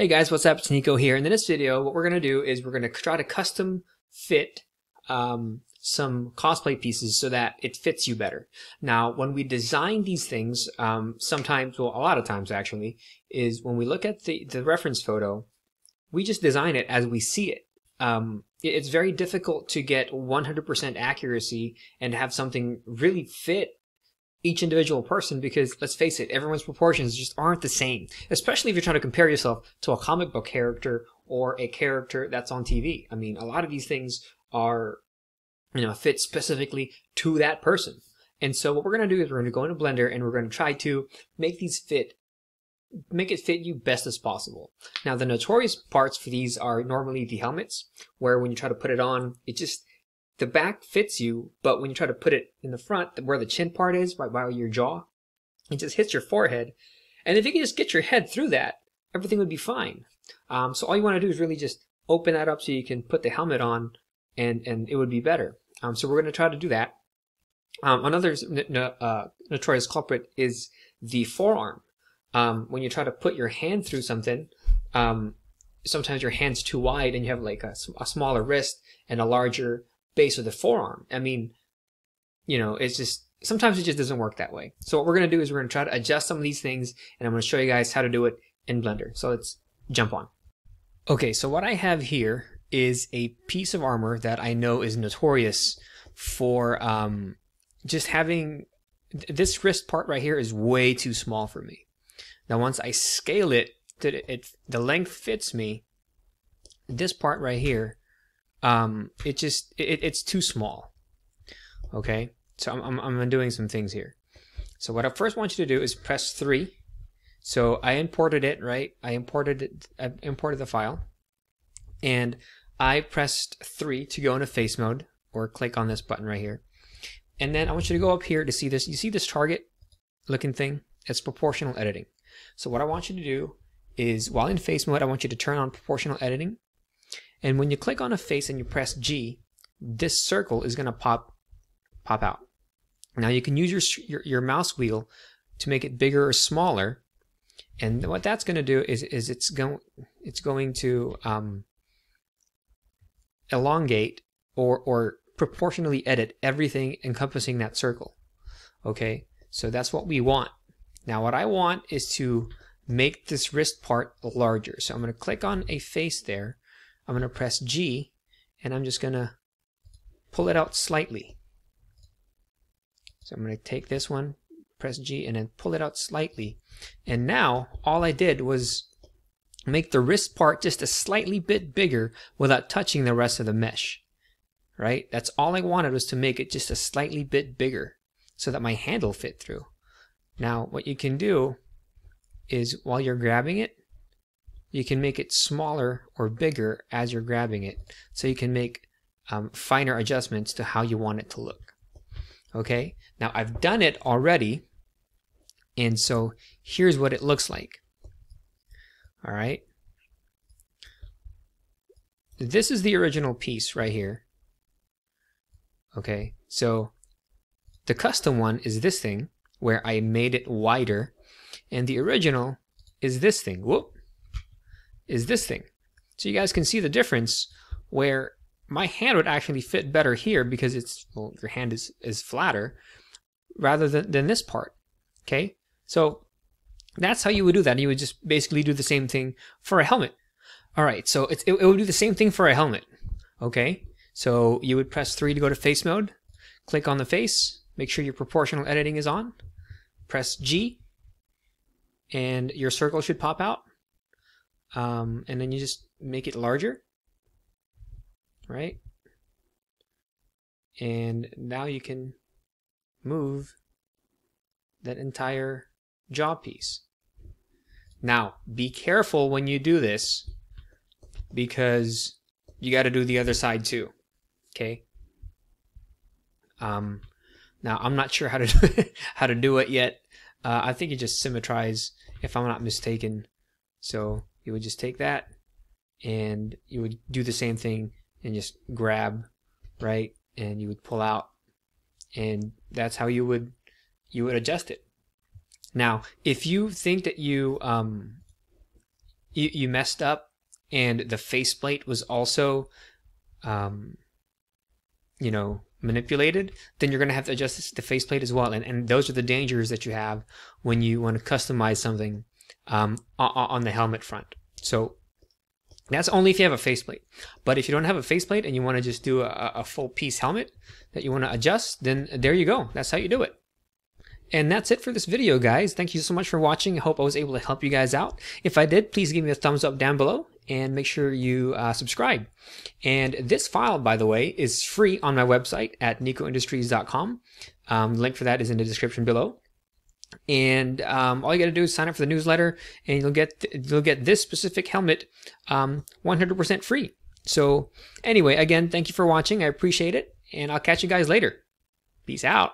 Hey guys, what's up? It's Nikko here. In this video, what we're going to do is we're going to try to custom fit um, some cosplay pieces so that it fits you better. Now, when we design these things, um, sometimes, well, a lot of times actually, is when we look at the, the reference photo, we just design it as we see it. Um, it's very difficult to get 100% accuracy and have something really fit each individual person because let's face it, everyone's proportions just aren't the same. Especially if you're trying to compare yourself to a comic book character or a character that's on TV. I mean, a lot of these things are, you know, fit specifically to that person. And so what we're going to do is we're going to go into Blender and we're going to try to make these fit make it fit you best as possible. Now the notorious parts for these are normally the helmets, where when you try to put it on, it just the back fits you, but when you try to put it in the front, where the chin part is, right by your jaw, it just hits your forehead. And if you can just get your head through that, everything would be fine. Um, so all you want to do is really just open that up so you can put the helmet on, and and it would be better. Um, so we're going to try to do that. Um, another uh, notorious culprit is the forearm. Um, when you try to put your hand through something, um, sometimes your hand's too wide and you have like a, a smaller wrist and a larger base of the forearm. I mean, you know, it's just sometimes it just doesn't work that way. So what we're going to do is we're going to try to adjust some of these things and I'm going to show you guys how to do it in Blender. So let's jump on. Okay, so what I have here is a piece of armor that I know is notorious for um, just having this wrist part right here is way too small for me. Now once I scale it, that it, the length fits me, this part right here um, it just it, it's too small. Okay, so I'm, I'm, I'm doing some things here. So what I first want you to do is press three. So I imported it, right? I imported it, I imported the file, and I pressed three to go into face mode, or click on this button right here. And then I want you to go up here to see this. You see this target looking thing? It's proportional editing. So what I want you to do is while in face mode, I want you to turn on proportional editing and when you click on a face and you press G, this circle is going to pop pop out. Now you can use your, your, your mouse wheel to make it bigger or smaller. And what that's going to do is, is it's going it's going to um, elongate or or proportionally edit everything encompassing that circle. Okay, so that's what we want. Now what I want is to make this wrist part larger. So I'm going to click on a face there I'm going to press G and I'm just going to pull it out slightly. So I'm going to take this one, press G, and then pull it out slightly. And now all I did was make the wrist part just a slightly bit bigger without touching the rest of the mesh. Right? That's all I wanted was to make it just a slightly bit bigger so that my handle fit through. Now what you can do is while you're grabbing it, you can make it smaller or bigger as you're grabbing it. So you can make um, finer adjustments to how you want it to look. Okay, now I've done it already. And so here's what it looks like. All right. This is the original piece right here. Okay, so the custom one is this thing where I made it wider and the original is this thing. Whoop is this thing. So you guys can see the difference where my hand would actually fit better here because it's, well, your hand is, is flatter rather than, than this part. Okay. So that's how you would do that. You would just basically do the same thing for a helmet. All right. So it, it would do the same thing for a helmet. Okay. So you would press three to go to face mode, click on the face, make sure your proportional editing is on, press G, and your circle should pop out um, and then you just make it larger, right? And now you can move that entire jaw piece. Now, be careful when you do this because you got to do the other side too. Okay? Um, now, I'm not sure how to do it, how to do it yet. Uh, I think you just symmetrize, if I'm not mistaken. So you would just take that and you would do the same thing and just grab, right? And you would pull out and that's how you would you would adjust it. Now, if you think that you um you, you messed up and the faceplate was also, um, you know, manipulated, then you're going to have to adjust the faceplate as well. And, and those are the dangers that you have when you want to customize something um, on the helmet front. So that's only if you have a faceplate. But if you don't have a faceplate and you want to just do a, a full piece helmet that you want to adjust, then there you go. That's how you do it. And that's it for this video, guys. Thank you so much for watching. I hope I was able to help you guys out. If I did, please give me a thumbs up down below and make sure you uh, subscribe. And this file, by the way, is free on my website at nikkoindustries.com. Um, link for that is in the description below. And um, all you got to do is sign up for the newsletter, and you'll get you'll get this specific helmet um, 100% free. So anyway, again, thank you for watching. I appreciate it, and I'll catch you guys later. Peace out.